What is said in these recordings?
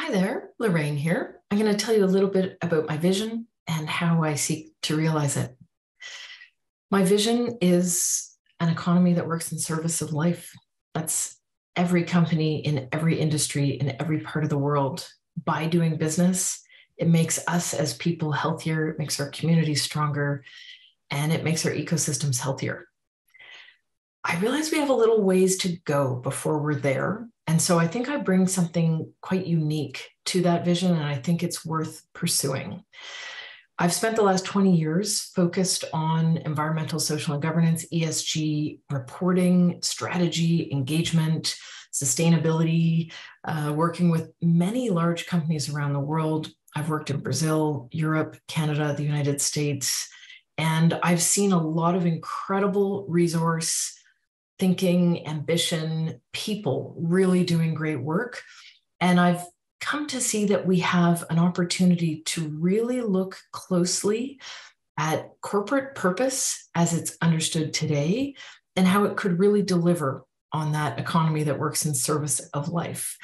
Hi there, Lorraine here. I'm going to tell you a little bit about my vision and how I seek to realize it. My vision is an economy that works in service of life. That's every company in every industry in every part of the world. By doing business, it makes us as people healthier, it makes our communities stronger, and it makes our ecosystems healthier. I realize we have a little ways to go before we're there. And so I think I bring something quite unique to that vision, and I think it's worth pursuing. I've spent the last 20 years focused on environmental, social, and governance, ESG reporting, strategy, engagement, sustainability, uh, working with many large companies around the world. I've worked in Brazil, Europe, Canada, the United States, and I've seen a lot of incredible resource thinking, ambition, people really doing great work. And I've come to see that we have an opportunity to really look closely at corporate purpose as it's understood today and how it could really deliver on that economy that works in service of life.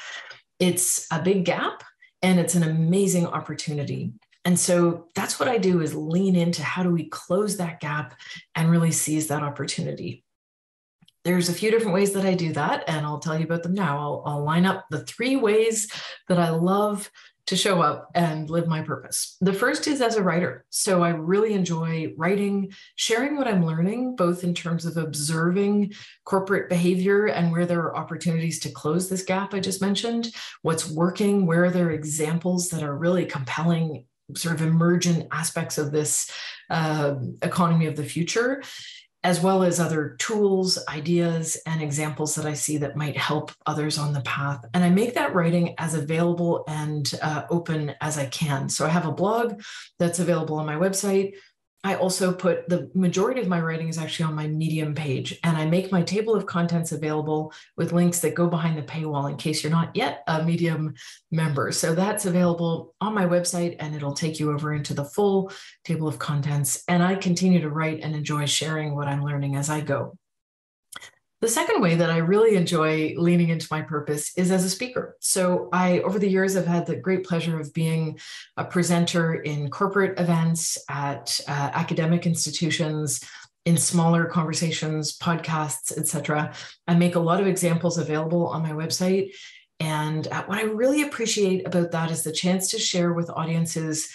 It's a big gap and it's an amazing opportunity. And so that's what I do is lean into how do we close that gap and really seize that opportunity there's a few different ways that I do that, and I'll tell you about them now. I'll, I'll line up the three ways that I love to show up and live my purpose. The first is as a writer. So I really enjoy writing, sharing what I'm learning, both in terms of observing corporate behavior and where there are opportunities to close this gap I just mentioned, what's working, where are there examples that are really compelling sort of emergent aspects of this uh, economy of the future as well as other tools, ideas, and examples that I see that might help others on the path. And I make that writing as available and uh, open as I can. So I have a blog that's available on my website. I also put the majority of my writing is actually on my Medium page, and I make my table of contents available with links that go behind the paywall in case you're not yet a Medium member. So that's available on my website, and it'll take you over into the full table of contents. And I continue to write and enjoy sharing what I'm learning as I go. The second way that I really enjoy leaning into my purpose is as a speaker. So I, over the years, have had the great pleasure of being a presenter in corporate events at uh, academic institutions, in smaller conversations, podcasts, etc. I make a lot of examples available on my website. And uh, what I really appreciate about that is the chance to share with audiences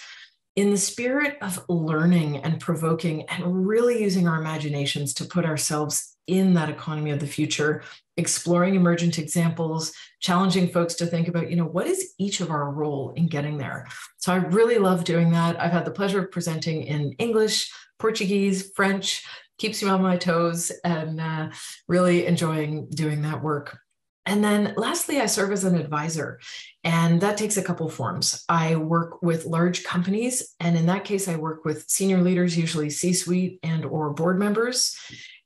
in the spirit of learning and provoking and really using our imaginations to put ourselves in that economy of the future, exploring emergent examples, challenging folks to think about, you know, what is each of our role in getting there? So I really love doing that. I've had the pleasure of presenting in English, Portuguese, French, keeps me on my toes, and uh, really enjoying doing that work. And then lastly, I serve as an advisor, and that takes a couple forms. I work with large companies, and in that case, I work with senior leaders, usually C-suite and or board members.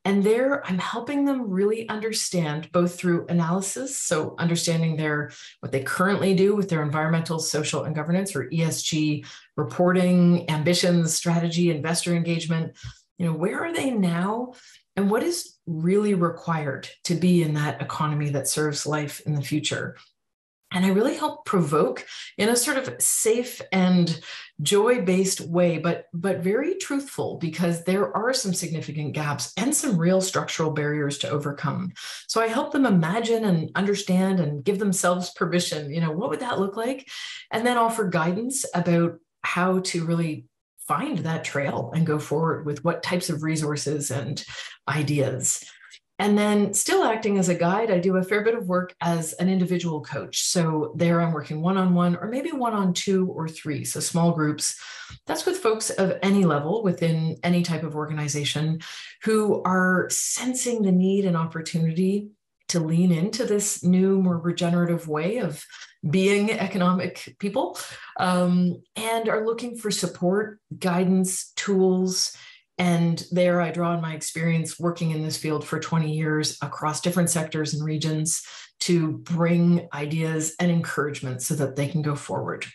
And there I'm helping them really understand both through analysis, so understanding their what they currently do with their environmental, social, and governance or ESG reporting, ambitions, strategy, investor engagement. You know, where are they now? And what is really required to be in that economy that serves life in the future? And I really help provoke in a sort of safe and joy-based way, but but very truthful because there are some significant gaps and some real structural barriers to overcome. So I help them imagine and understand and give themselves permission. You know, what would that look like? And then offer guidance about how to really find that trail and go forward with what types of resources and ideas. And then, still acting as a guide, I do a fair bit of work as an individual coach. So, there I'm working one on one or maybe one on two or three. So, small groups. That's with folks of any level within any type of organization who are sensing the need and opportunity to lean into this new, more regenerative way of being economic people um, and are looking for support, guidance, tools and there I draw on my experience working in this field for 20 years across different sectors and regions to bring ideas and encouragement so that they can go forward.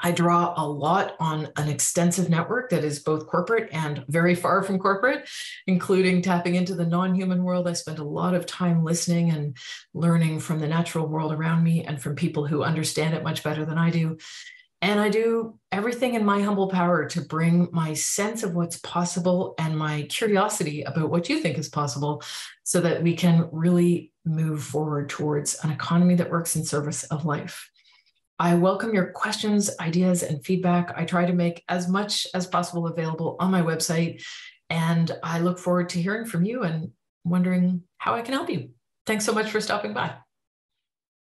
I draw a lot on an extensive network that is both corporate and very far from corporate, including tapping into the non human world. I spend a lot of time listening and learning from the natural world around me and from people who understand it much better than I do. And I do everything in my humble power to bring my sense of what's possible and my curiosity about what you think is possible so that we can really move forward towards an economy that works in service of life. I welcome your questions, ideas, and feedback. I try to make as much as possible available on my website. And I look forward to hearing from you and wondering how I can help you. Thanks so much for stopping by.